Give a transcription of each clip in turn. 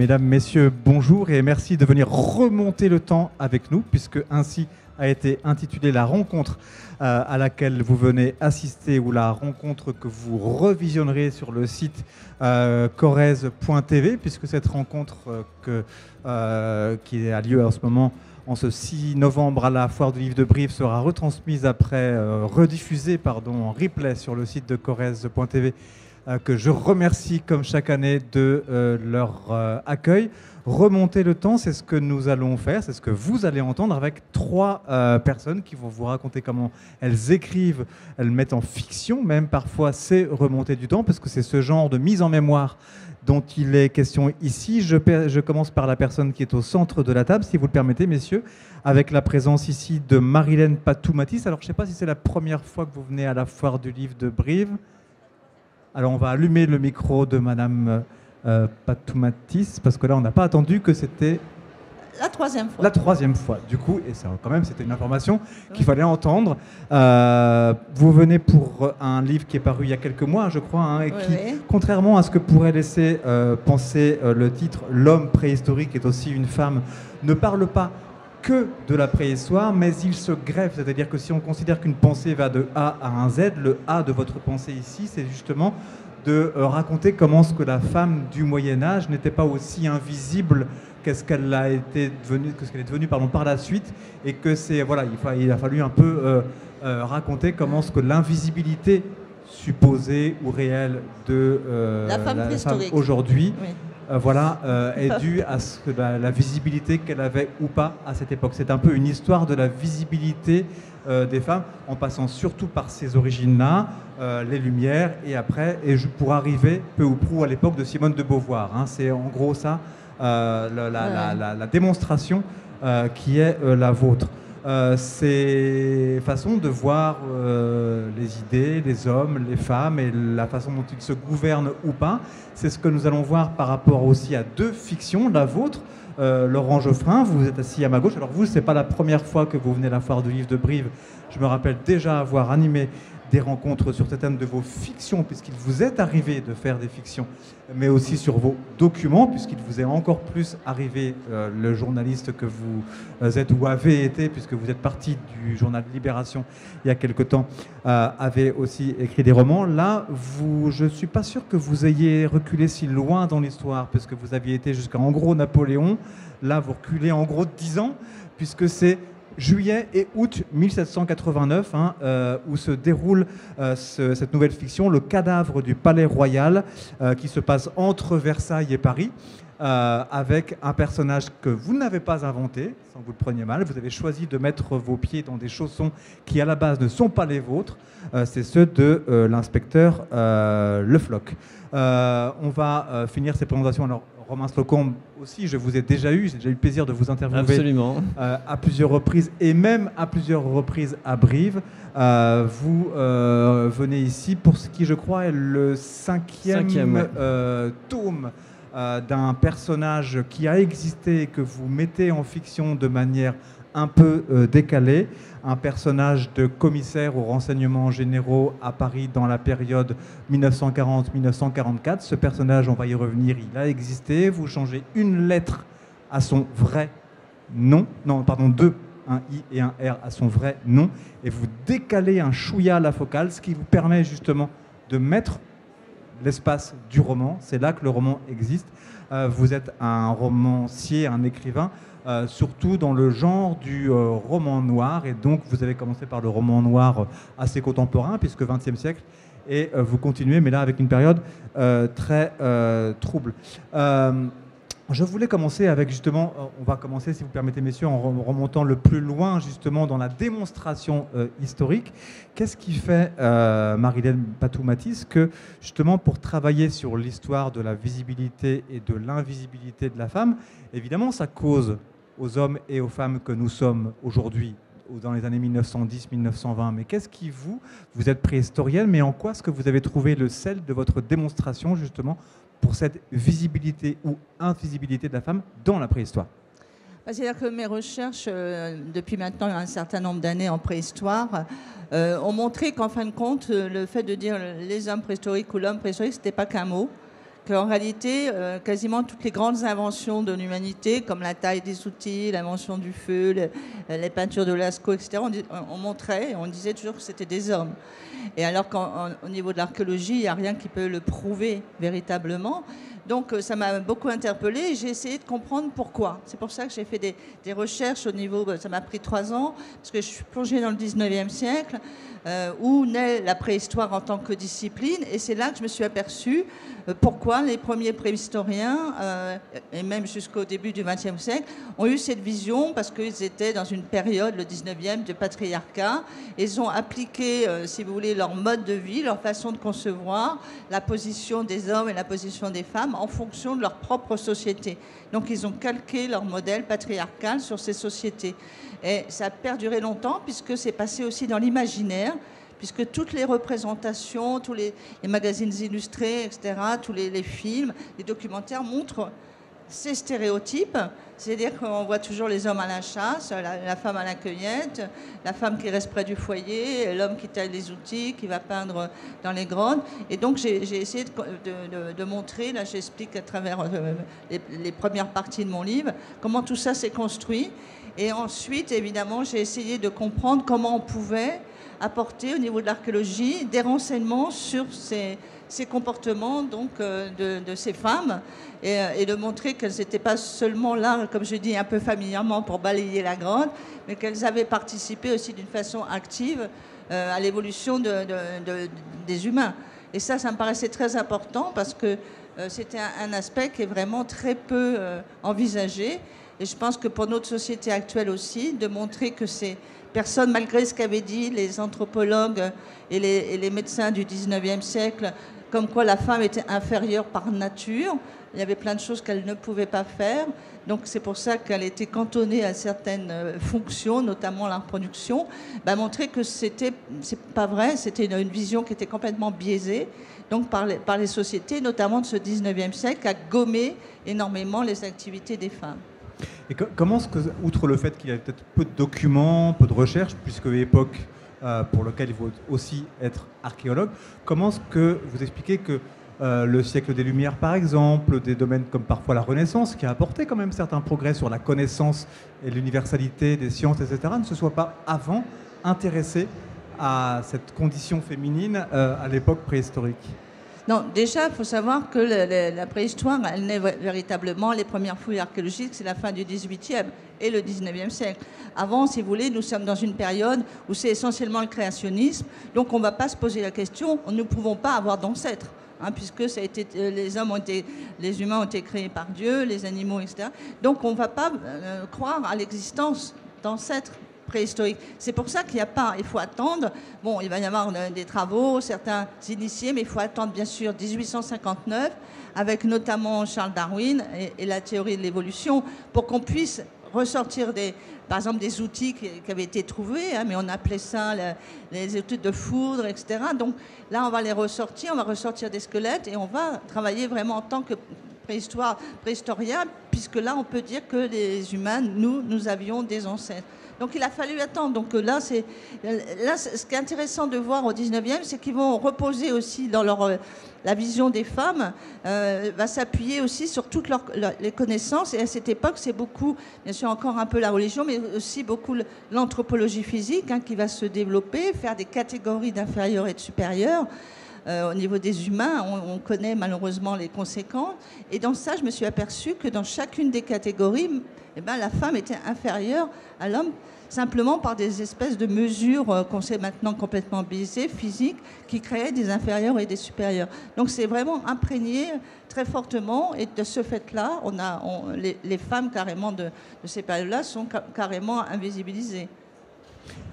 Mesdames, Messieurs, bonjour et merci de venir remonter le temps avec nous, puisque ainsi a été intitulée la rencontre euh, à laquelle vous venez assister ou la rencontre que vous revisionnerez sur le site euh, corrèze.tv, puisque cette rencontre euh, qui a lieu en ce moment en ce 6 novembre à la foire du livre de Brive sera retransmise après, rediffusée en replay sur le site de corrèze.tv que je remercie comme chaque année de euh, leur euh, accueil. Remonter le temps, c'est ce que nous allons faire, c'est ce que vous allez entendre avec trois euh, personnes qui vont vous raconter comment elles écrivent, elles mettent en fiction même parfois ces remontées du temps, parce que c'est ce genre de mise en mémoire dont il est question ici. Je, je commence par la personne qui est au centre de la table, si vous le permettez, messieurs, avec la présence ici de Marilène Patou-Matisse. Alors, je ne sais pas si c'est la première fois que vous venez à la foire du livre de Brive. Alors, on va allumer le micro de Madame euh, Patou-Matisse, parce que là, on n'a pas attendu que c'était La troisième fois. la troisième fois. Du coup, et ça, quand même, c'était une information qu'il fallait entendre. Euh, vous venez pour un livre qui est paru il y a quelques mois, je crois, hein, et Oui, qui, oui. contrairement à ce que pourrait laisser euh, penser le titre, L'homme préhistorique est aussi une femme, ne parle pas que de la préhistoire, mais il se greffe. C'est-à-dire que si on considère qu'une pensée va de A à un Z, le A de votre pensée ici, c'est justement de euh, raconter comment ce que la femme du Moyen Âge n'était pas aussi invisible qu'est-ce qu'elle a été devenue, que ce qu'elle est devenue pardon, par la suite, et que c'est voilà, il, fa- il a fallu un peu euh, euh, raconter comment ce que l'invisibilité supposée ou réelle de euh, La femme préhistorique. aujourd'hui, Oui. Euh, voilà, euh, est due à ce que la, la visibilité qu'elle avait ou pas à cette époque. C'est un peu une histoire de la visibilité euh, des femmes, en passant surtout par ces origines-là, les Lumières, et après, et pour arriver peu ou prou à l'époque de Simone de Beauvoir. hein. C'est en gros ça, la, démonstration qui est la vôtre. Euh, ces façons de voir euh, les idées, les hommes, les femmes et la façon dont ils se gouvernent ou pas, c'est ce que nous allons voir par rapport aussi à deux fictions, la vôtre. euh, Laurent Geoffrin, vous êtes assis à ma gauche. Alors vous, c'est pas la première fois que vous venez à la foire du livre de Brive. Je me rappelle déjà avoir animé des rencontres sur certaines de vos fictions, puisqu'il vous est arrivé de faire des fictions, mais aussi sur vos documents, puisqu'il vous est encore plus arrivé, euh, le journaliste que vous euh, êtes ou avez été, puisque vous êtes parti du journal Libération il y a quelque temps, euh, avez aussi écrit des romans. Là, vous, je ne suis pas sûr que vous ayez reculé si loin dans l'histoire, puisque vous aviez été jusqu'à en gros Napoléon. Là, vous reculez en gros de 10 ans, puisque c'est juillet et août 1789, hein, euh, où se déroule euh, ce- cette nouvelle fiction, Le cadavre du palais royal, euh, qui se passe entre Versailles et Paris, avec un personnage que vous n'avez pas inventé, sans que vous le preniez mal. Vous avez choisi de mettre vos pieds dans des chaussons qui, à la base, ne sont pas les vôtres. C'est ceux de l'inspecteur Le Floch. Euh, on va finir ces présentations. Romain Slocombe aussi, je vous ai déjà eu, j'ai déjà eu le plaisir de vous interviewer Absolument. euh, à plusieurs reprises et même à plusieurs reprises à Brive. Euh, vous euh, venez ici pour ce qui, je crois, est le cinquième, Cinquième, ouais. tome d'un personnage qui a existé et que vous mettez en fiction de manière un peu euh, décalée. Un personnage de commissaire aux renseignements généraux à Paris dans la période 1940-1944. Ce personnage, on va y revenir, il a existé. Vous changez une lettre à son vrai nom, non, pardon, deux, un I et un R à son vrai nom, et vous décalez un chouïa à la focale, ce qui vous permet justement de mettre l'espace du roman. C'est là que le roman existe. Euh, vous êtes un romancier, un écrivain, euh, surtout dans le genre du euh, roman noir, et donc vous avez commencé par le roman noir assez contemporain, puisque 20e siècle, et vous continuez, mais là avec une période très trouble. Je voulais commencer avec justement, euh, on va commencer si vous permettez messieurs en rem- remontant le plus loin justement dans la démonstration euh, historique. Qu'est-ce qui fait, euh, Marilène Patou-Matisse, que justement pour travailler sur l'histoire de la visibilité et de l'invisibilité de la femme, évidemment ça cause aux hommes et aux femmes que nous sommes aujourd'hui ou dans les années 1910-1920. Mais qu'est-ce qui vous, vous êtes préhistorienne, mais en quoi est-ce que vous avez trouvé le sel de votre démonstration justement pour cette visibilité ou invisibilité de la femme dans la préhistoire. Bah, C'est-à-dire que mes recherches, euh, depuis maintenant un certain nombre d'années en préhistoire, euh, ont montré qu'en fin de compte, euh, le fait de dire les hommes préhistoriques ou l'homme préhistorique, ce n'était pas qu'un mot, qu'en réalité, euh, quasiment toutes les grandes inventions de l'humanité, comme la taille des outils, l'invention du feu, les peintures de Lascaux, etc., on, montrait, on disait toujours que c'était des hommes. Et alors qu'au niveau de l'archéologie, il n'y a rien qui peut le prouver véritablement. Donc euh, ça m'a beaucoup interpellée et j'ai essayé de comprendre pourquoi. C'est pour ça que j'ai fait des, recherches au niveau, ça m'a pris trois ans, parce que je suis plongée dans le 19e siècle, euh, où naît la préhistoire en tant que discipline, et c'est là que je me suis aperçue euh, pourquoi les premiers préhistoriens, euh, et même jusqu'au début du XXe siècle, ont eu cette vision parce qu'ils étaient dans une période, le 19e, de patriarcat. Ils ont appliqué, euh, si vous voulez, leur mode de vie, leur façon de concevoir la position des hommes et la position des femmes en fonction de leur propre société. Donc ils ont calqué leur modèle patriarcal sur ces sociétés. Et ça a perduré longtemps puisque c'est passé aussi dans l'imaginaire puisque toutes les représentations, tous les, magazines illustrés, etc., tous les, films, les documentaires montrent ces stéréotypes, c'est-à-dire qu'on voit toujours les hommes à la chasse, la, femme à la cueillette, la femme qui reste près du foyer, l'homme qui taille les outils, qui va peindre dans les grottes. Et donc j'ai essayé de, montrer, là j'explique à travers euh, les, premières parties de mon livre, comment tout ça s'est construit. Et ensuite, évidemment, j'ai essayé de comprendre comment on pouvait apporter au niveau de l'archéologie des renseignements sur ces, comportements donc, euh, de, ces femmes euh, et, de montrer qu'elles n'étaient pas seulement là, comme je dis un peu familièrement, pour balayer la grotte, mais qu'elles avaient participé aussi d'une façon active euh, à l'évolution des humains. Et ça, ça me paraissait très important parce que c'était un, aspect qui est vraiment très peu envisagé. Et je pense que pour notre société actuelle aussi, de montrer que c'est Personne, malgré ce qu'avaient dit les anthropologues et les, médecins du 19e siècle, comme quoi la femme était inférieure par nature. Il y avait plein de choses qu'elle ne pouvait pas faire. Donc c'est pour ça qu'elle était cantonnée à certaines euh, fonctions, notamment la reproduction. Bah, montrer que c'était c'est pas vrai, c'était une, vision qui était complètement biaisée donc par les, par les sociétés, notamment de ce 19e siècle, a gommé énormément les activités des femmes. Et comment, que, outre le fait qu'il y a peut-être peu de documents, peu de recherches, puisque époque euh, pour laquelle il faut aussi être archéologue, comment est-ce que vous expliquez que euh, le siècle des Lumières, par exemple, des domaines comme parfois la Renaissance, qui a apporté quand même certains progrès sur la connaissance et l'universalité des sciences, etc., ne se soit pas avant intéressé à cette condition féminine euh, à l'époque préhistorique? Non, déjà, il faut savoir que la préhistoire, elle naît véritablement, les premières fouilles archéologiques, c'est la fin du 18e et le 19e siècle. Avant, si vous voulez, nous sommes dans une période où c'est essentiellement le créationnisme, donc on ne va pas se poser la question, nous ne pouvons pas avoir d'ancêtres. Hein, puisque ça a été, euh, les hommes ont été, les humains ont été créés par Dieu, les animaux, etc. Donc on ne va pas euh, croire à l'existence d'ancêtres préhistorique. C'est pour ça qu'il n'y a pas, il faut attendre. Bon, il va y avoir des travaux, certains initiés, mais il faut attendre bien sûr 1859, avec notamment Charles Darwin et, la théorie de l'évolution, pour qu'on puisse ressortir des, par exemple des outils qui, avaient été trouvés, hein, mais on appelait ça les études de foudre, etc. Donc là, on va les ressortir, on va ressortir des squelettes et on va travailler vraiment en tant que préhistoire, préhistorien, puisque là, on peut dire que les humains, nous, nous avions des ancêtres. Donc il a fallu attendre. Donc euh, là, c'est ce qui est intéressant de voir au 19e, c'est qu'ils vont reposer aussi dans leur euh, la vision des femmes euh, va s'appuyer aussi sur toutes les connaissances. Et à cette époque, c'est beaucoup, bien sûr, encore un peu la religion, mais aussi beaucoup l'anthropologie physique hein, qui va se développer, faire des catégories d'inférieurs et de supérieurs. Au niveau des humains, on, on, connaît malheureusement les conséquences. Et dans ça, je me suis aperçue que dans chacune des catégories, eh ben, la femme était inférieure à l'homme simplement par des espèces de mesures euh, qu'on sait maintenant complètement biaisées, physiques, qui créaient des inférieurs et des supérieurs. Donc c'est vraiment imprégné très fortement et de ce fait-là, on a, les, femmes carrément de, ces périodes-là sont carrément invisibilisées.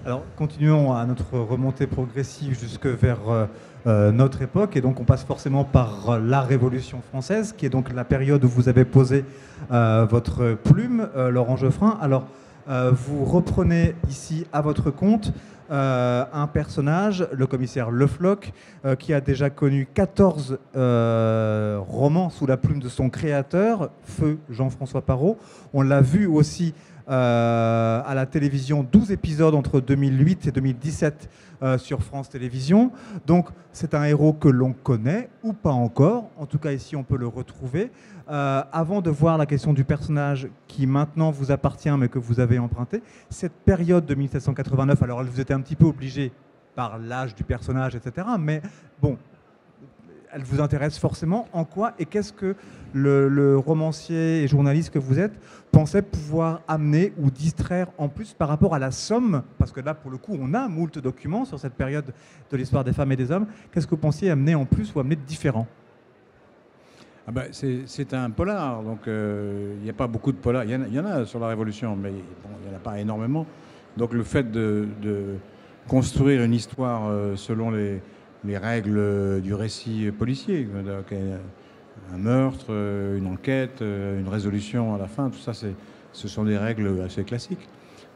Alors continuons à notre remontée progressive jusque vers euh, euh, notre époque et donc on passe forcément par la Révolution française qui est donc la période où vous avez posé votre plume, Laurent Geoffrin. Alors euh, vous reprenez ici à votre compte euh, un personnage, le commissaire Le Floch, euh, qui a déjà connu 14 romans sous la plume de son créateur, Feu Jean-François Parot. On l'a vu aussi Euh, à la télévision, 12 épisodes entre 2008 et 2017 euh, sur France Télévisions. Donc c'est un héros que l'on connaît ou pas encore. En tout cas ici on peut le retrouver. Euh, avant de voir la question du personnage qui maintenant vous appartient mais que vous avez emprunté, cette période de 1789, alors vous était un petit peu obligée par l'âge du personnage, etc. Mais bon, elle vous intéresse forcément. En quoi et qu'est-ce que le, romancier et journaliste que vous êtes pensait pouvoir amener ou distraire en plus par rapport à la somme? Parce que là, pour le coup, on a moult documents sur cette période de l'histoire des femmes et des hommes. Qu'est-ce que vous pensiez amener en plus ou amener de différent? Ah ben, c'est un polar, donc euh, il n'y a pas beaucoup de polars. Il y, en a sur la Révolution, mais il n'y en a pas énormément. Donc le fait de, construire une histoire euh, selon les, les règles du récit policier. un meurtre, une enquête, une résolution à la fin, tout ça, ce sont des règles assez classiques.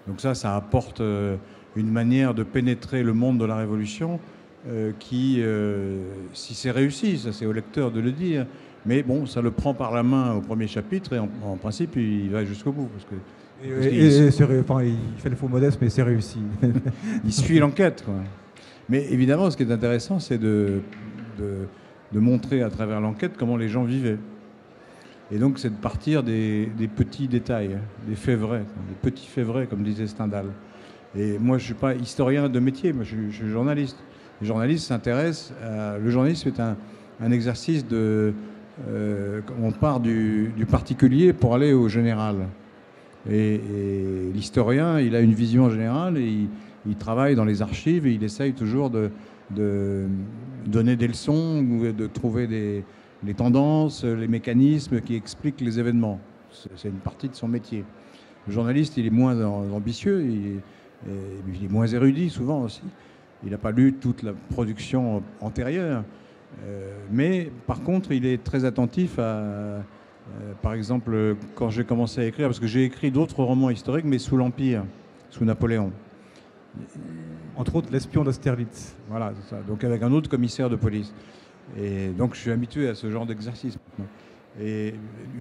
Donc ça, ça apporte euh, une manière de pénétrer le monde de la Révolution euh, qui, euh, si c'est réussi, ça c'est au lecteur de le dire, mais bon, ça le prend par la main au premier chapitre et en, principe, il va jusqu'au bout. Parce que, il fait le faux modeste, mais c'est réussi. il suit l'enquête. Mais évidemment, ce qui est intéressant, c'est de, de, montrer à travers l'enquête comment les gens vivaient. Et donc, c'est de partir des, petits détails, des faits vrais, des petits faits vrais, comme disait Stendhal. Et moi, je ne suis pas historien de métier, moi, je, suis journaliste. Les journalistes s'intéressent Le journalisme est un, un exercice de. Euh, on part du, particulier pour aller au général. Et, et l'historien, il a une vision générale et il il travaille dans les archives et il essaye toujours de, donner des leçons, de trouver les tendances, les mécanismes qui expliquent les événements. C'est une partie de son métier. Le journaliste, il est moins ambitieux, il est, moins érudit souvent aussi. Il n'a pas lu toute la production antérieure. Euh, mais par contre, il est très attentif à, euh, par exemple, quand j'ai commencé à écrire, parce que j'ai écrit d'autres romans historiques, mais sous l'Empire, sous Napoléon. Entre autres, l'espion d'Austerlitz. Voilà, ça. Donc avec un autre commissaire de police. Et donc je suis habitué à ce genre d'exercice Et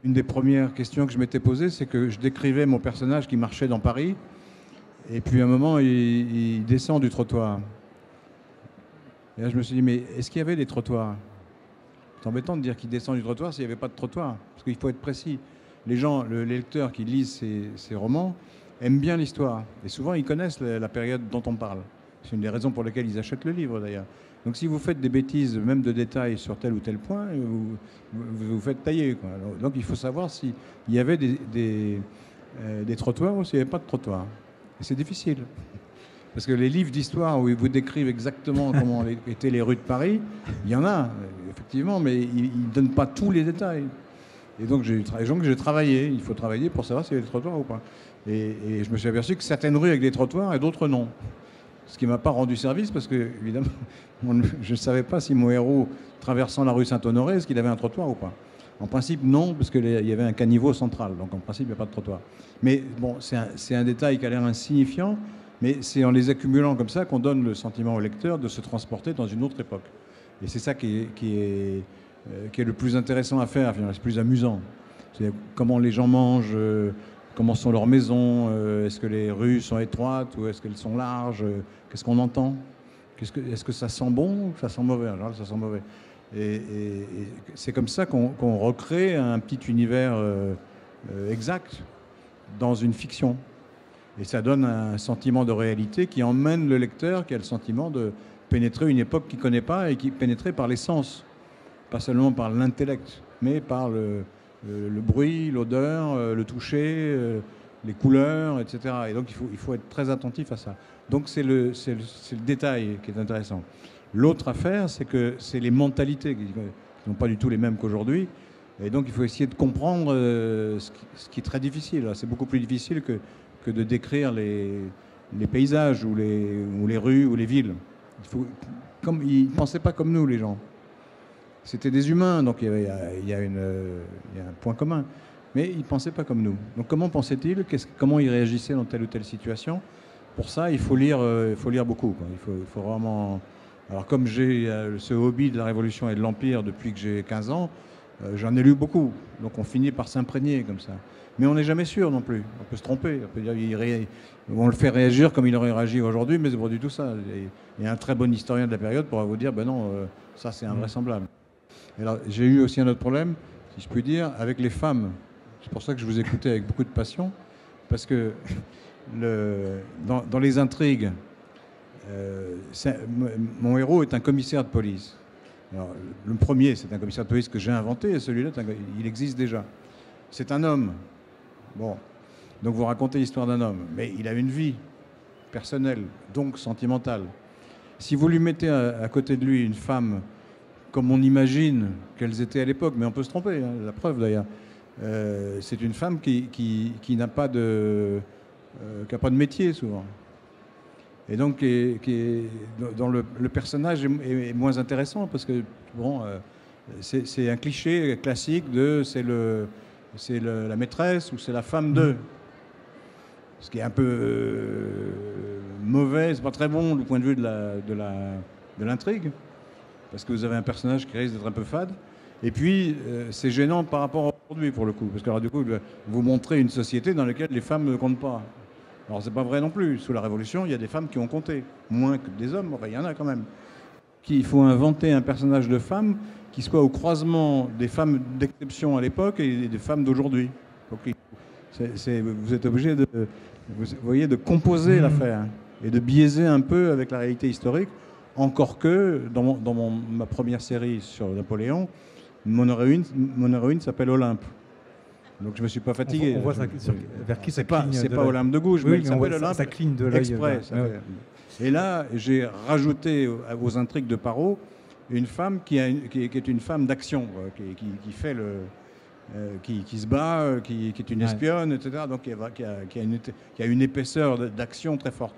une des premières questions que je m'étais posée, c'est que je décrivais mon personnage qui marchait dans Paris. Et puis à un moment, il, descend du trottoir. Et là, je me suis dit, mais est-ce qu'il y avait des trottoirs? C'est embêtant de dire qu'il descend du trottoir s'il n'y avait pas de trottoir. Parce qu'il faut être précis. Les gens, le, les lecteurs qui lisent ces romans, aiment bien l'histoire. Et souvent, ils connaissent la, période dont on parle. C'est une des raisons pour lesquelles ils achètent le livre, d'ailleurs. Donc si vous faites des bêtises, même de détails, sur tel ou tel point, vous vous, faites tailler. Donc il faut savoir s'il y avait des, des, euh, trottoirs ou s'il n'y avait pas de trottoirs. Et c'est difficile. Parce que les livres d'histoire où ils vous décrivent exactement comment étaient les rues de Paris, il y en a, effectivement, mais ils ne donnent pas tous les détails. Et donc j'ai travaillé. Il faut travailler pour savoir s'il y a des trottoirs ou pas. Et, je me suis aperçu que certaines rues avec des trottoirs et d'autres non. Ce qui ne m'a pas rendu service parce que, évidemment, je ne savais pas si mon héros, traversant la rue Saint-Honoré, est-ce qu'il avait un trottoir ou pas. En principe, non, parce qu'il y avait un caniveau central. Donc, en principe, il n'y a pas de trottoir. Mais bon, c'est un, détail qui a l'air insignifiant, mais c'est en les accumulant comme ça qu'on donne le sentiment au lecteur de se transporter dans une autre époque. Et c'est ça qui est, euh, le plus intéressant à faire, c'est le plus amusant. C'est comment les gens mangent. Comment sont leurs maisons, euh, est-ce que les rues sont étroites ou est-ce qu'elles sont larges, euh, qu'est-ce qu'on entend, est-ce que, ça sent bon ou ça sent mauvais? En général, ça sent mauvais. Et, c'est comme ça qu'on recrée un petit univers euh, exact dans une fiction. Et ça donne un sentiment de réalité qui emmène le lecteur, qui a le sentiment de pénétrer une époque qu'il ne connaît pas et qui est pénétrée par les sens, pas seulement par l'intellect, mais par le, le, bruit, l'odeur, euh, le toucher, euh, les couleurs, etc. Et donc il faut, il faut être très attentif à ça. Donc c'est le, le, détail qui est intéressant. L'autre affaire, c'est que c'est les mentalités qui ne sont pas du tout les mêmes qu'aujourd'hui. Et donc il faut essayer de comprendre ce, qui, est très difficile. C'est beaucoup plus difficile que, que de décrire les, les paysages ou les, ou les, rues ou les villes. Ils ne pensaient pas comme nous, les gens. C'était des humains, donc il y, a, un point commun. Mais ils ne pensaient pas comme nous. Donc comment pensaient-ils? Comment ils réagissaient dans telle ou telle situation? Pour ça, il faut lire, euh, il faut lire beaucoup. Il, faut, vraiment... Alors comme j'ai ce hobby de la Révolution et de l'Empire depuis que j'ai 15 ans, Euh, j'en ai lu beaucoup, donc on finit par s'imprégner comme ça. Mais on n'est jamais sûr non plus. On peut se tromper. On, peut dire, il on le fait réagir comme il aurait réagi aujourd'hui, mais c'est pas du tout ça. Il y a un très bon historien de la période pourra vous dire, ben non, euh, ça c'est invraisemblable. J'ai eu aussi un autre problème, si je puis dire, avec les femmes. C'est pour ça que je vous écoutais avec beaucoup de passion, parce que dans, les intrigues, euh, mon héros est un commissaire de police. le premier, c'est un commissaire de police que j'ai inventé, et celui-là, il existe déjà. C'est un homme. Bon, donc vous racontez l'histoire d'un homme, mais il a une vie personnelle, donc sentimentale. Si vous lui mettez à, côté de lui une femme comme on imagine qu'elles étaient à l'époque, mais on peut se tromper, hein, la preuve d'ailleurs, euh, c'est une femme qui, qui, n'a pas de, euh, pas de métier souvent. Et donc, qui dont le, personnage est, moins intéressant parce que, bon, euh, c'est un cliché classique de c'est le, c'est la maîtresse ou c'est la femme d'eux. Ce qui est un peu mauvais, c'est pas très bon du point de vue de l'intrigue, de la, parce que vous avez un personnage qui risque d'être un peu fade. Et puis, euh, c'est gênant par rapport à aujourd'hui, pour le coup, parce que alors, du coup, vous montrez une société dans laquelle les femmes ne comptent pas. Alors, c'est pas vrai non plus. Sous la Révolution, il y a des femmes qui ont compté, moins que des hommes, enfin, il y en a quand même. Il faut inventer un personnage de femme qui soit au croisement des femmes d'exception à l'époque et des femmes d'aujourd'hui. Vous êtes obligé de, vous voyez, de composer mmh. l'affaire et de biaiser un peu avec la réalité historique. Encore que dans, dans ma première série sur Napoléon, mon héroïne, mon héroïne s'appelle Olympe. Donc je me suis pas fatigué. On voit, vers qui ça cligne. C'est pas, Olympe de gauche, mais s'appelle Olympe. Ça, cligne de l'œil. Exprès. Et là, j'ai rajouté aux intrigues de Parot une femme qui, est une femme d'action, qui, fait le, euh, qui, se bat, euh, qui, est une espionne, etc. Donc qui a, une, qui a une épaisseur d'action très forte.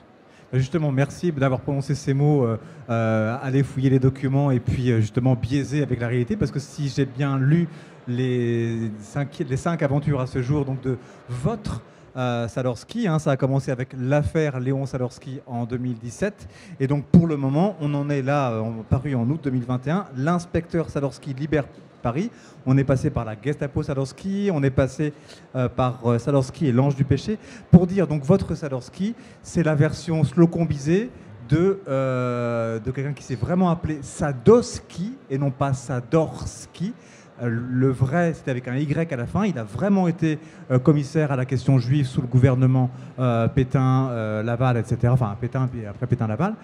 Justement, merci d'avoir prononcé ces mots, euh, aller fouiller les documents et puis justement biaiser avec la réalité, parce que si j'ai bien lu les cinq, les cinq aventures à ce jour donc de votre euh, Salorski. Hein, ça a commencé avec l'affaire Léon Salorski en 2017. Et donc pour le moment, on en est là, euh, paru en août 2021. L'inspecteur Salorski libère Paris. On est passé par la Gestapo Salorski, on est passé euh, par Salorski et l'Ange du Péché. Pour dire, donc votre Salorski, c'est la version slocombisée de, de quelqu'un qui s'est vraiment appelé Sadowski et non pas Sadorski. Euh, le vrai, c'était avec un Y à la fin. Il a vraiment été euh, commissaire à la question juive sous le gouvernement euh, Pétain-Laval, etc. Enfin, Pétain, puis après Pétain-Laval.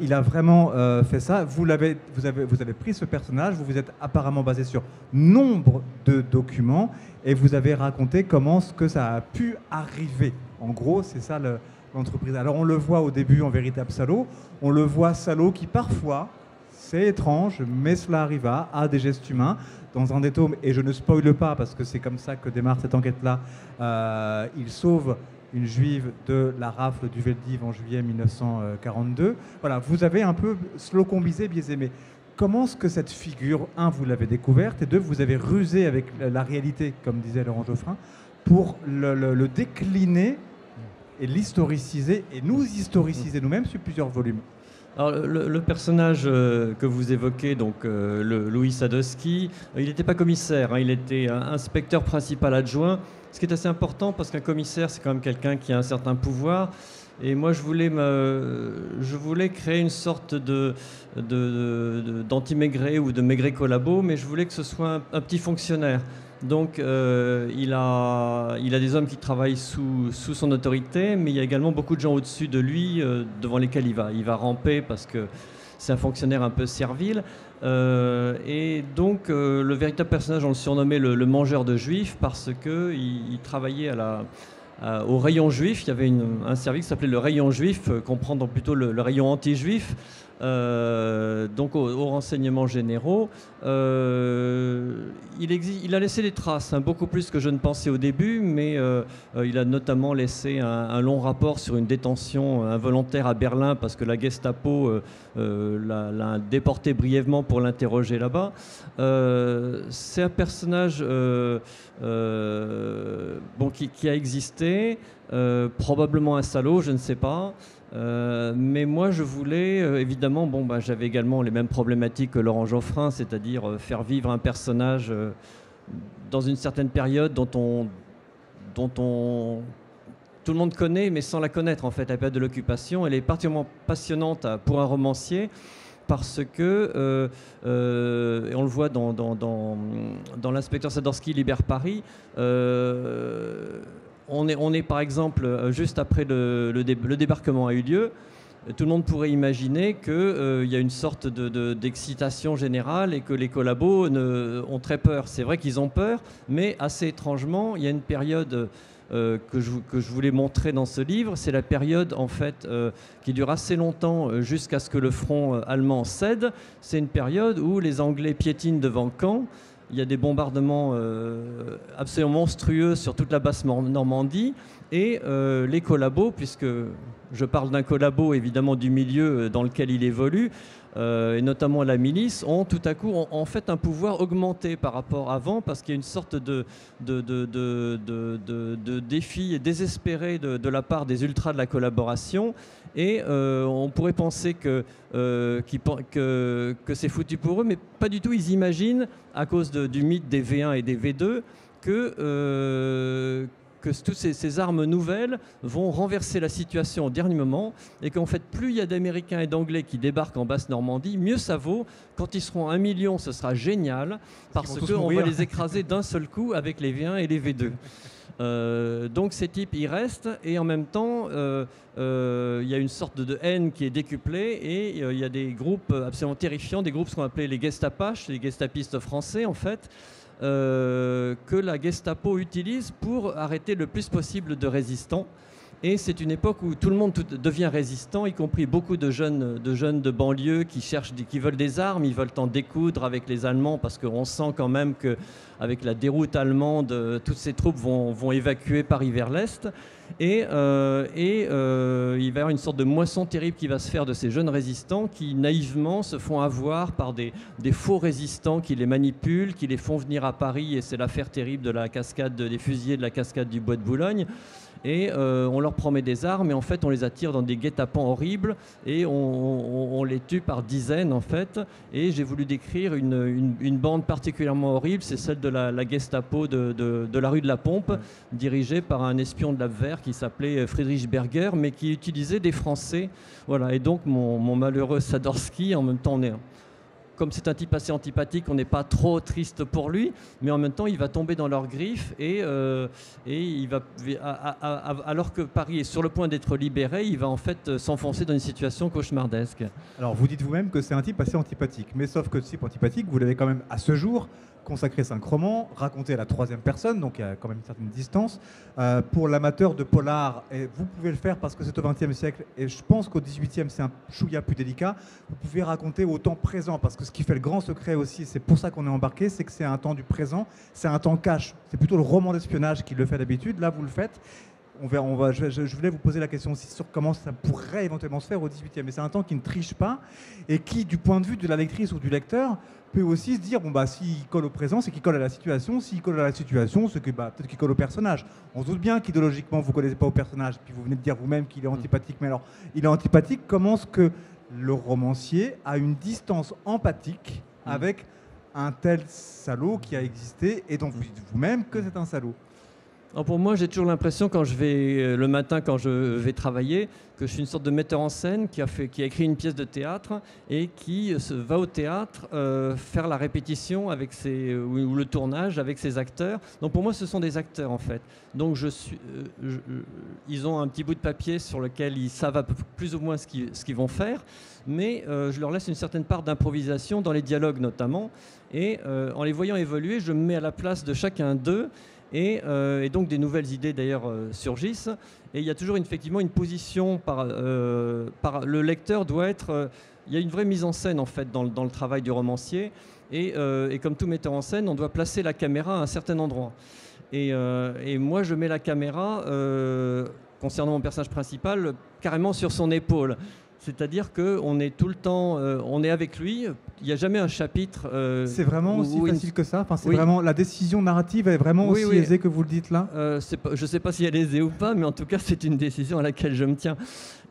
il a vraiment fait ça. Vous, vous, avez, vous avez pris ce personnage, vous vous êtes apparemment basé sur nombre de documents et vous avez raconté comment ce que ça a pu arriver. En gros, c'est ça l'entreprise. Alors, on le voit au début en véritable salaud. On le voit salaud qui parfois c'est étrange, mais cela arriva, à des gestes humains. Dans un des tomes, et je ne spoile pas parce que c'est comme ça que démarre cette enquête-là, euh, il sauve une juive de la rafle du Veldiv en juillet 1942. Voilà, vous avez un peu slocombisé, biaisé, mais comment est-ce que cette figure, un, vous l'avez découverte, et deux, vous avez rusé avec la réalité, comme disait Laurent Geoffrin, pour le décliner et l'historiciser, et nous historiciser nous-mêmes sur plusieurs volumes alors, le, personnage euh, que vous évoquez, donc euh, le Louis Sadowski, euh, il n'était pas commissaire, hein, il était inspecteur principal adjoint, ce qui est assez important parce qu'un commissaire, c'est quand même quelqu'un qui a un certain pouvoir. Et moi, je voulais, créer une sorte de, d'anti-maigret ou de maigret collabo, mais je voulais que ce soit un petit fonctionnaire. Donc euh, il, a, des hommes qui travaillent sous, son autorité, mais il y a également beaucoup de gens au-dessus de lui euh, devant lesquels il va. Il va ramper parce que c'est un fonctionnaire un peu servile. Euh, et donc le véritable personnage, on le surnommait le, mangeur de juifs parce qu'il il travaillait au rayon juif. Il y avait un service qui s'appelait le rayon juif, comprendre plutôt le rayon anti-juif. Euh, donc aux, renseignements généraux. Euh, il, il, a laissé des traces, hein, beaucoup plus que je ne pensais au début, mais euh, il a notamment laissé un, long rapport sur une détention involontaire à Berlin parce que la Gestapo l'a déporté brièvement pour l'interroger là-bas. C'est un personnage bon, qui, a existé. probablement un salaud, je ne sais pas. mais moi, je voulais, évidemment, bon, bah, j'avais également les mêmes problématiques que Laurent Geoffrin, c'est-à-dire faire vivre un personnage dans une certaine période dont on, dont on, tout le monde connaît, mais sans la connaître en fait, la période de l'occupation. Elle est particulièrement passionnante pour un romancier parce que, euh, euh, et on le voit dans, dans, dans, l'inspecteur Sadorski libère Paris, euh, on, est, on est par exemple juste après le, le, débarquement a eu lieu. Tout le monde pourrait imaginer qu'il y a une sorte d'excitation de, générale et que les collabos ont très peur. C'est vrai qu'ils ont peur, mais assez étrangement, il y a une période euh, que, je, voulais montrer dans ce livre, c'est la période en fait euh, qui dure assez longtemps euh, jusqu'à ce que le front allemand cède. C'est une période où les Anglais piétinent devant Caen. Il y a des bombardements absolument monstrueux sur toute la basse Normandie et les collabos, puisque je parle d'un collabo évidemment du milieu dans lequel il évolue, et notamment la milice, ont tout à coup en fait un pouvoir augmenté par rapport à avant, parce qu'il y a une sorte de, de, de, défi désespéré de, la part des ultras de la collaboration. Et euh, on pourrait penser que, euh, que, que c'est foutu pour eux, mais pas du tout. Ils imaginent, à cause du mythe des V1 et des V2, que, que toutes ces, armes nouvelles vont renverser la situation au dernier moment et qu'en fait, plus il y a d'Américains et d'Anglais qui débarquent en Basse-Normandie, mieux ça vaut. Quand ils seront un million, ce sera génial parce qu'on va les écraser d'un seul coup avec les V1 et les V2. Euh, donc ces types y restent et en même temps euh, euh, il y a une sorte de haine qui est décuplée et il y a des groupes absolument terrifiants, des groupes qu'on appelait les Gestapaches, les Gestapistes français en fait, que la Gestapo utilise pour arrêter le plus possible de résistants. Et c'est une époque où tout le monde devient résistant, y compris beaucoup de jeunes, de jeunes de banlieue qui cherchent, qui veulent des armes, ils veulent en découdre avec les Allemands parce qu'on sent quand même qu'avec la déroute allemande, toutes ces troupes vont, évacuer Paris vers l'est. Et, euh, euh, il va y avoir une sorte de moisson terrible qui va se faire de ces jeunes résistants qui naïvement se font avoir par des, des faux résistants qui les manipulent, qui les font venir à Paris. Et c'est l'affaire terrible de la cascade des fusillés de la cascade du Bois de Boulogne et euh, on leur promet des armes et en fait on les attire dans des guet-apens horribles et on, les tue par dizaines en fait. Et j'ai voulu décrire une, bande particulièrement horrible c'est celle de la, Gestapo de, la rue de la Pompe dirigée par un espion de l'Abwehr qui s'appelait Friedrich Berger mais qui utilisait des Français. Voilà. Et donc mon, mon malheureux Sadorski en même temps on est comme c'est un type assez antipathique, on n'est pas trop triste pour lui, mais en même temps, il va tomber dans leurs griffes et, euh, et il va, alors que Paris est sur le point d'être libéré, il va en fait euh, s'enfoncer dans une situation cauchemardesque. Alors, vous dites vous-même que c'est un type assez antipathique, mais sauf que ce type antipathique, vous l'avez quand même à ce jour consacré cinq romans, raconté à la troisième personne, donc il y a quand même une certaine distance. Euh, pour l'amateur de polar, et vous pouvez le faire parce que c'est au XXe siècle, et je pense qu'au XVIIIe c'est un chouïa plus délicat, vous pouvez raconter au temps présent, parce que ce qui fait le grand secret aussi, c'est pour ça qu'on est embarqué, c'est que c'est un temps du présent, c'est un temps cash. C'est plutôt le roman d'espionnage qui le fait d'habitude, là vous le faites. On verra, on va, je, je, voulais vous poser la question aussi sur comment ça pourrait éventuellement se faire au XVIIIe. Mais c'est un temps qui ne triche pas et qui, du point de vue de la lectrice ou du lecteur, peut aussi se dire bon bah s'il colle au présent, c'est qu'il colle à la situation. S'il colle à la situation, c'est que bah, peut-être qu'il colle au personnage. On se doute bien qu'idéologiquement vous connaissez pas au personnage. Puis vous venez de dire vous-même qu'il est antipathique. Mais alors, il est antipathique. Comment est-ce que le romancier a une distance empathique mm. avec un tel salaud qui a existé et dont vous dites vous-même que c'est un salaud? Pour moi, j'ai toujours l'impression, quand je vais euh, le matin, quand je vais travailler, que je suis une sorte de metteur en scène qui a, écrit une pièce de théâtre et qui euh, va au théâtre euh, faire la répétition avec ou, le tournage avec ses acteurs. Donc pour moi, ce sont des acteurs en fait. Donc ils ont un petit bout de papier sur lequel ils savent plus ou moins ce qu'ils vont faire, mais je leur laisse une certaine part d'improvisation dans les dialogues notamment. Et en les voyant évoluer, je me mets à la place de chacun d'eux euh, et, donc des nouvelles idées d'ailleurs euh, surgissent. Et il y a toujours effectivement une position par, euh, par le lecteur doit être. il y a une vraie mise en scène en fait dans, le travail du romancier. Et, comme tout metteur en scène, on doit placer la caméra à un certain endroit. Et moi, je mets la caméra concernant mon personnage principal carrément sur son épaule. C'est-à-dire qu'on est tout le temps, euh, on est avec lui. Il n'y a jamais un chapitre. euh, c'est vraiment aussi facile que ça? Enfin, c'est vraiment la décision narrative est vraiment aussi aisée que vous le dites là? Euh, pas, je ne sais pas si elle est aisée ou pas, mais en tout cas, c'est une décision à laquelle je me tiens.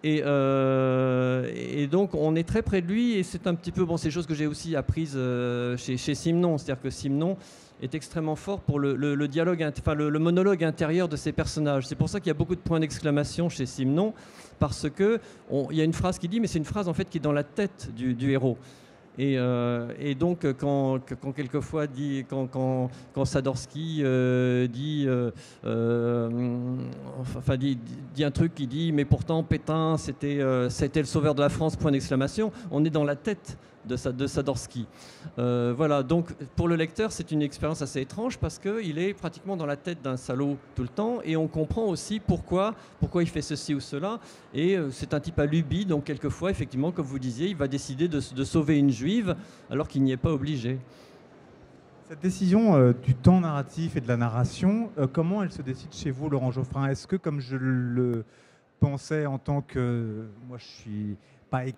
Et, et, donc, on est très près de lui, et c'est un petit peu bon. C'est chose que j'ai aussi apprise chez, chez Simon, c'est-à-dire que Simon est extrêmement fort pour le, dialogue, enfin le, monologue intérieur de ces personnages. C'est pour ça qu'il y a beaucoup de points d'exclamation chez Simon, parce que il y a une phrase qui dit, mais c'est une phrase en fait qui est dans la tête du, héros. Euh, et, donc, quand, quand, quelquefois, dit, quand, quand, Sadorski euh, dit, euh, enfin, dit, dit, un truc qui dit, mais pourtant Pétain, c'était le sauveur de la France, point d'exclamation, on est dans la tête de, Sadorski. Euh, voilà, donc pour le lecteur, c'est une expérience assez étrange parce qu'il est pratiquement dans la tête d'un salaud tout le temps et on comprend aussi pourquoi, pourquoi il fait ceci ou cela. Et euh, c'est un type à lubie, donc quelquefois, effectivement, comme vous disiez, il va décider de, sauver une juive alors qu'il n'y est pas obligé. Cette décision euh, du temps narratif et de la narration, comment elle se décide chez vous, Laurent Geoffrin? Est-ce que, comme je le pensais en tant que... Moi, je suis,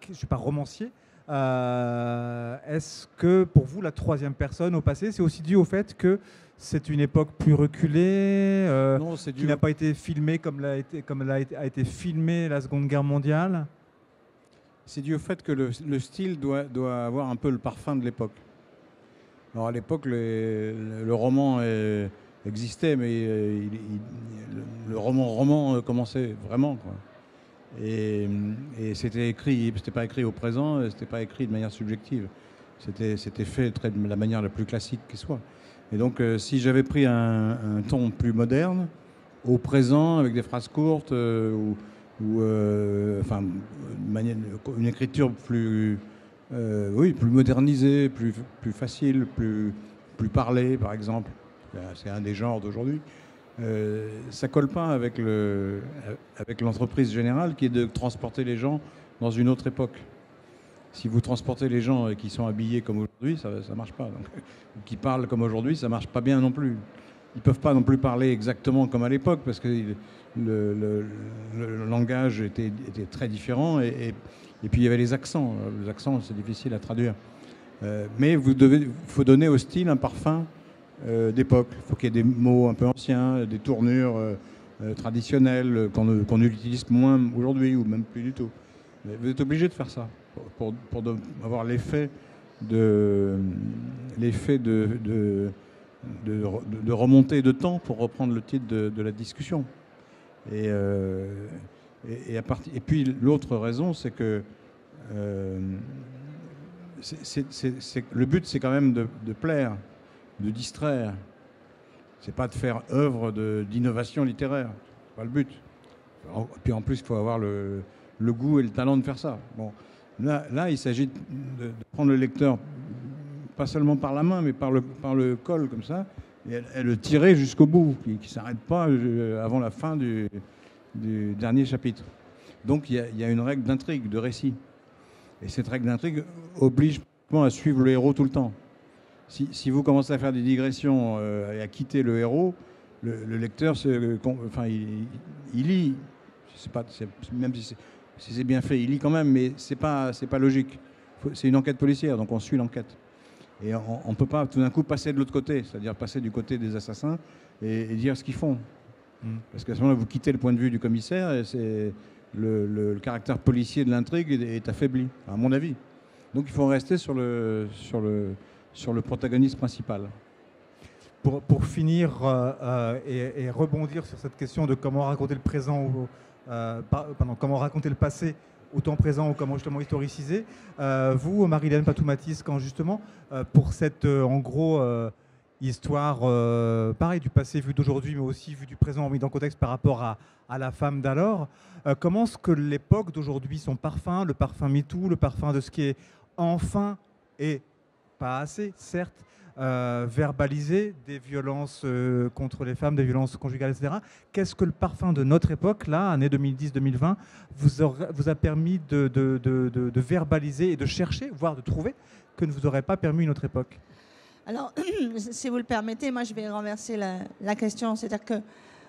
je suis pas romancier, euh, est-ce que pour vous, la troisième personne au passé, c'est aussi dû au fait que c'est une époque plus reculée, euh, qui n'a pas été filmée comme, a été, comme a été, a été filmée la Seconde Guerre mondiale? C'est dû au fait que le, style doit, doit, avoir un peu le parfum de l'époque. Alors à l'époque, le, roman existait, mais euh, le, roman roman commençait vraiment. Quoi. Et, c'était écrit, c'était pas écrit au présent, c'était pas écrit de manière subjective. C'était, fait de la manière la plus classique qui soit. Et donc, euh, si j'avais pris un, ton plus moderne, au présent, avec des phrases courtes, euh, ou, euh, enfin, une, écriture plus, oui, plus modernisée, plus, plus facile, plus, plus parlée, par exemple, c'est un des genres d'aujourd'hui. Euh, ça colle pas avec le avec l'entreprise générale qui est de transporter les gens dans une autre époque. Si vous transportez les gens qui sont habillés comme aujourd'hui, ça ne marche pas. Donc, qui parlent comme aujourd'hui, ça marche pas bien non plus. Ils peuvent pas non plus parler exactement comme à l'époque parce que le, langage était, très différent et, puis il y avait les accents. Les accents, c'est difficile à traduire. Euh, mais vous devez, faut donner au style un parfum euh, d'époque. Il faut qu'il y ait des mots un peu anciens, des tournures euh, euh, traditionnelles qu'on utilise moins aujourd'hui ou même plus du tout. vous êtes obligé de faire ça pour, avoir l'effet de l'effet de, de, de, de temps pour reprendre le titre de, la discussion. Et, et puis l'autre raison, c'est que le but, c'est quand même de, plaire de distraire. C'est pas de faire œuvre d'innovation littéraire. C'est pas le but. Et puis en plus, il faut avoir le, goût et le talent de faire ça. Bon, là, là il s'agit de, prendre le lecteur, pas seulement par la main, mais par le, par le col, comme ça, et, le tirer jusqu'au bout, qui ne s'arrête pas euh, avant la fin du, dernier chapitre. Donc il y, a, y a une règle d'intrigue, de récit. Et cette règle d'intrigue oblige à suivre le héros tout le temps si, vous commencez à faire des digressions euh, et à quitter le héros, le, lecteur, enfin, il, lit. Pas, même si c'est bien fait, il lit quand même, mais c'est pas, pas logique. C'est une enquête policière, donc on suit l'enquête. Et on ne peut pas tout d'un coup passer de l'autre côté, c'est-à-dire passer du côté des assassins et, dire ce qu'ils font. Mm. Parce qu'à ce moment-là, vous quittez le point de vue du commissaire et c'est le, caractère policier de l'intrigue est, est, affaibli, à mon avis. Donc il faut rester sur le, sur le, sur le protagoniste principal. Pour, pour finir euh, euh, et, rebondir sur cette question de comment raconter le présent euh, comment raconter le passé au temps présent ou comment justement historiciser, vous, Marilène Patoumatis, quand justement pour cette en gros histoire, pareil, du passé vu d'aujourd'hui, mais aussi vu du présent, mis dans le contexte par rapport à, à la femme d'alors. comment est-ce que l'époque d'aujourd'hui, son parfum, le parfum MeToo, le parfum de ce qui est enfin et pas assez, certes, euh, verbaliser des violences euh, contre les femmes, des violences conjugales, etc. Qu'est-ce que le parfum de notre époque, là, année 2010-2020, vous, vous, a permis de, de, verbaliser et de chercher, voire de trouver, que ne vous aurait pas permis une autre époque? Alors, si vous le permettez, moi je vais renverser la, question. C'est-à-dire que,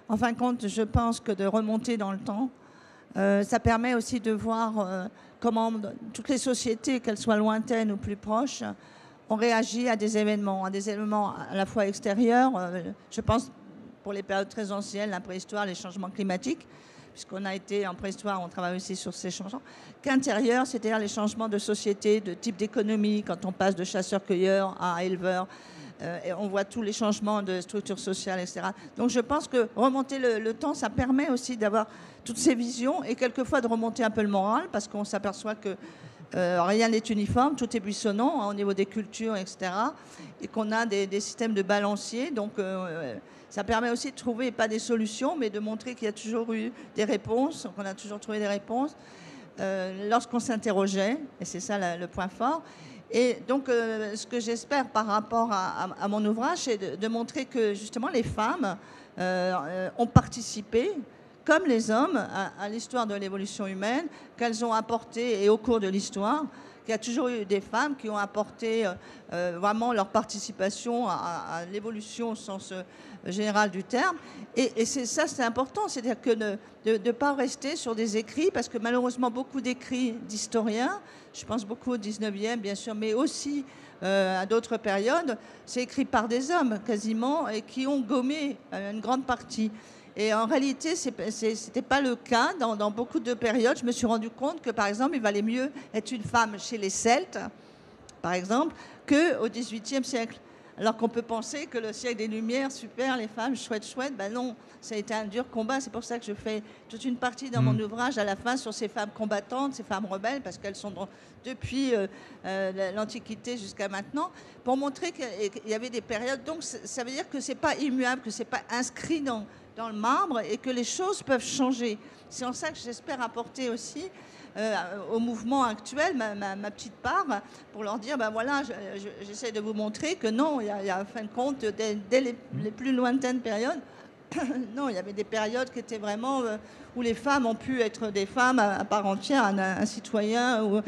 en fin de compte, je pense que de remonter dans le temps, Euh, ça permet aussi de voir comment toutes les sociétés, qu'elles soient lointaines ou plus proches, ont réagi à des événements, à des événements à la fois extérieurs. euh, je pense pour les périodes très anciennes, la préhistoire, les changements climatiques, puisqu'on a été en préhistoire, on travaille aussi sur ces changements, qu'intérieurs, c'est-à-dire les changements de société, de type d'économie, quand on passe de chasseurs-cueilleurs à éleveurs. euh, et on voit tous les changements de structure sociale, etc. Donc je pense que remonter le, le temps, ça permet aussi d'avoir toutes ces visions et quelquefois de remonter un peu le moral, parce qu'on s'aperçoit que euh, rien n'est uniforme, tout est buissonnant hein, au niveau des cultures, etc. Et qu'on a des, systèmes de balanciers. Donc, euh, ça permet aussi de trouver pas des solutions, mais de montrer qu'il y a toujours eu des réponses, qu'on a toujours trouvé des réponses euh, lorsqu'on s'interrogeait. Et c'est ça le point fort. Et donc, euh, ce que j'espère par rapport à, mon ouvrage, c'est de, montrer que justement les femmes euh, euh, ont participé comme les hommes, à, l'histoire de l'évolution humaine, qu'elles ont apporté, et au cours de l'histoire, qu'il y a toujours eu des femmes qui ont apporté euh, euh, vraiment leur participation à, l'évolution au sens euh, général du terme. Et, ça, c'est important, c'est-à-dire que de ne pas rester sur des écrits, parce que malheureusement, beaucoup d'écrits d'historiens, je pense beaucoup au 19e, bien sûr, mais aussi à d'autres périodes, c'est écrit par des hommes quasiment, et qui ont gommé une grande partie. Et en réalité, ce n'était pas le cas. Dans, dans beaucoup de périodes, je me suis rendu compte que, par exemple, il valait mieux être une femme chez les Celtes, par exemple, qu'au XVIIIe siècle. Alors qu'on peut penser que le siècle des Lumières, super, les femmes, chouette, chouette, ben non, ça a été un dur combat. C'est pour ça que je fais toute une partie dans mon ouvrage à la fin sur ces femmes combattantes, ces femmes rebelles, parce qu'elles sont dans- depuis euh, euh, l'Antiquité jusqu'à maintenant, pour montrer qu'il y avait des périodes. Donc ça veut dire que c'est pas immuable, que c'est pas inscrit dans, dans le marbre et que les choses peuvent changer. C'est en ça que j'espère apporter aussi euh, au mouvement actuel ma, petite part pour leur dire ben voilà, je- je- j'essaie de vous montrer que non, il y a, y fin de compte, dès, les, plus lointaines périodes, non, il y avait des périodes qui étaient vraiment euh, où les femmes ont pu être des femmes à, à part entière, un, un citoyen ou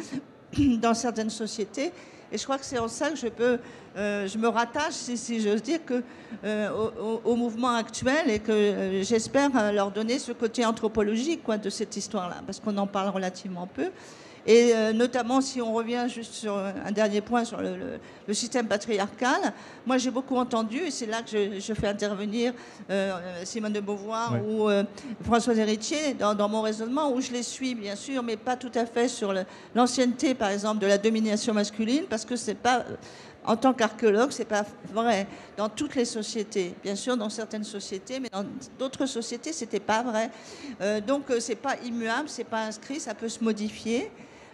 dans certaines sociétés. Et je crois que c'est en ça que je peux, euh, je me rattache, si, si j'ose dire, que, euh, au, mouvement actuel et que euh, j'espère leur donner ce côté anthropologique quoi, de cette histoire-là, parce qu'on en parle relativement peu. Et notamment, si on revient juste sur un dernier point sur le, le- le système patriarcal, moi j'ai beaucoup entendu, et c'est là que je, je fais intervenir Simone de Beauvoir Ouais. ou Françoise Héritier dans, dans mon raisonnement, où je les suis bien sûr, mais pas tout à fait sur l'ancienneté, par exemple, de la domination masculine, parce que c'est pas. En tant qu'archéologue, c'est pas vrai dans toutes les sociétés. Bien sûr, dans certaines sociétés, mais dans d'autres sociétés, c'était pas vrai. Euh, donc, euh, c'est pas immuable, c'est pas inscrit, ça peut se modifier.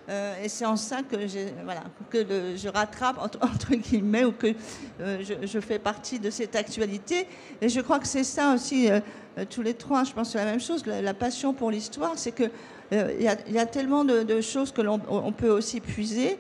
Euh, et c'est en ça que, je rattrape, entre, guillemets, ou que je, fais partie de cette actualité. Et je crois que c'est ça aussi, tous les trois, je pense que c'est la même chose, la, passion pour l'histoire, c'est euh, il y, a, tellement de, choses que l'on on peut aussi puiser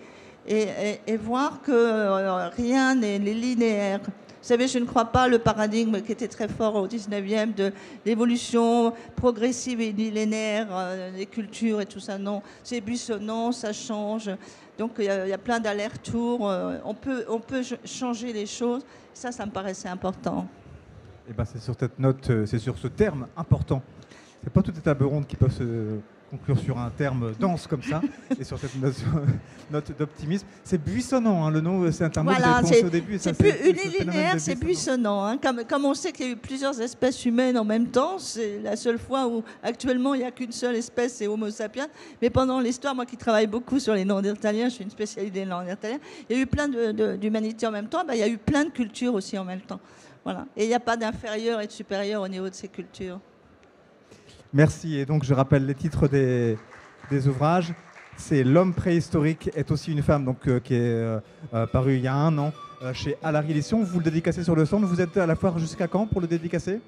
et, voir que euh, rien n'est linéaire. Vous savez, je ne crois pas le paradigme qui était très fort au 19e de l'évolution progressive et millénaire euh, des cultures et tout ça. Non, c'est buissonnant, ça change. Donc il y a, plein d'allers-retours. euh, on peut, on peut ch- changer les choses. Ça, ça me paraissait important. Et ben c'est sur cette note, c'est sur ce terme important. C'est pas toutes les tables rondes qui peuvent se conclure sur un terme dense comme ça, et sur cette note, note d'optimisme. C'est buissonnant, hein, le nom, euh, c'est un que Voilà, c'est au début. c'est plus unilinéaire, c'est buissonnant. hein. Comme, comme on sait qu'il y a eu plusieurs espèces humaines en même temps, c'est la seule fois où actuellement il n'y a qu'une seule espèce, c'est Homo sapiens. Mais pendant l'histoire, moi qui travaille beaucoup sur les Néandertaliens, je suis une spécialité des Néandertaliens, il y a eu plein d'humanités en même temps, ben, il y a eu plein de cultures aussi en même temps. Voilà. Et il n'y a pas d'inférieur et de supérieur au niveau de ces cultures. Merci. Et donc, je rappelle les titres des, ouvrages. C'est L'homme préhistorique est aussi une femme, donc, euh, qui est euh, euh, paru il y a un an chez Alary Édition. Vous le dédicacez sur le stand. Vous êtes à la foire jusqu'à quand pour le dédicacer?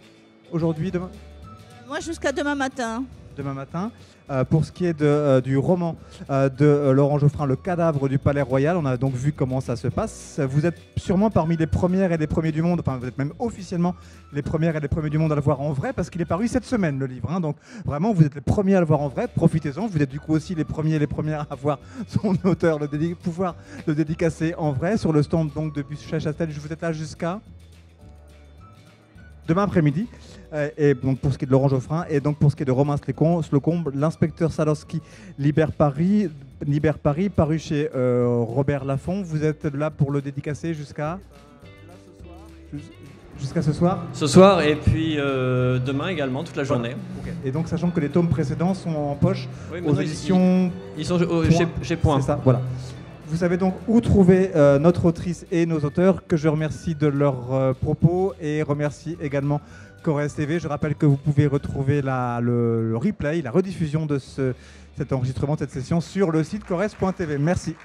Aujourd'hui, demain? Moi, jusqu'à demain matin. Demain matin. Euh, pour ce qui est de, euh, du roman euh, de Laurent Geoffrin, Le cadavre du Palais Royal, on a donc vu comment ça se passe. Vous êtes sûrement parmi les premières et les premiers du monde, enfin vous êtes même officiellement les premières et les premiers du monde à le voir en vrai, parce qu'il est paru cette semaine le livre. hein. donc vraiment, vous êtes les premiers à le voir en vrai, profitez-en. Vous êtes du coup aussi les premiers et les premières à voir son auteur, le pouvoir le dédicacer en vrai sur le stand donc de Buchet-Chastel. Vous êtes là jusqu'à demain après-midi. Euh, et donc pour ce qui est de Laurent Geoffrin, et donc pour ce qui est de Romain Slocombe, l'inspecteur Salowski libère Paris, libère Paris, paru chez euh, Robert Laffont. Vous êtes là pour le dédicacer jusqu'à Jus- jusqu'à ce soir? Ce soir et puis euh, demain également, toute la journée. Et donc sachant que les tomes précédents sont en poche Oui, aux éditions Ils sont au- chez, chez Point. C'est ça, voilà. Vous savez donc où trouver euh, notre autrice et nos auteurs, que je remercie de leurs euh, propos et remercie également Corrèze TV. Je rappelle que vous pouvez retrouver la- le, replay, la rediffusion de ce, cet enregistrement, de cette session sur le site corrèze.tv. Merci.